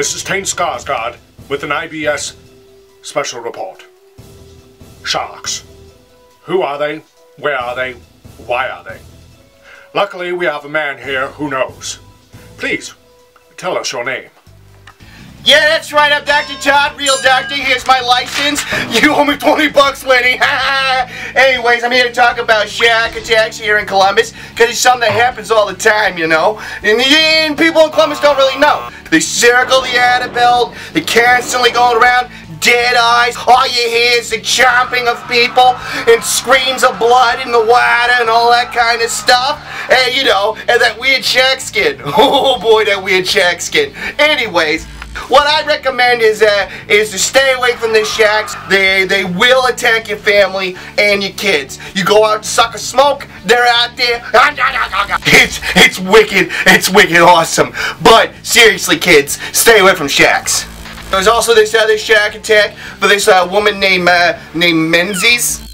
This is Tain Skarsgård with an IBS special report. Sharks. Who are they? Where are they? Why are they? Luckily, we have a man here who knows. Please, tell us your name. Yeah, that's right. I'm Dr. Todd, real doctor. Here's my license. You owe me 20 bucks, Lenny. Anyways, I'm here to talk about shark attacks here in Columbus because it's something that happens all the time, you know. And, and people in Columbus don't really know. They circle the Outerbelt. They constantly going around. Dead eyes. All you hear is the chomping of people and screams of blood in the water and all that kind of stuff. And you know, and that weird shark skin. Oh boy, that weird shark skin. Anyways. What I recommend is uh, is to stay away from the shacks. They they will attack your family and your kids. You go out to suck a smoke, they're out there. It's it's wicked. It's wicked awesome. But seriously, kids, stay away from sharks. There's also this other shack attack for this uh, woman named uh, named Menzies.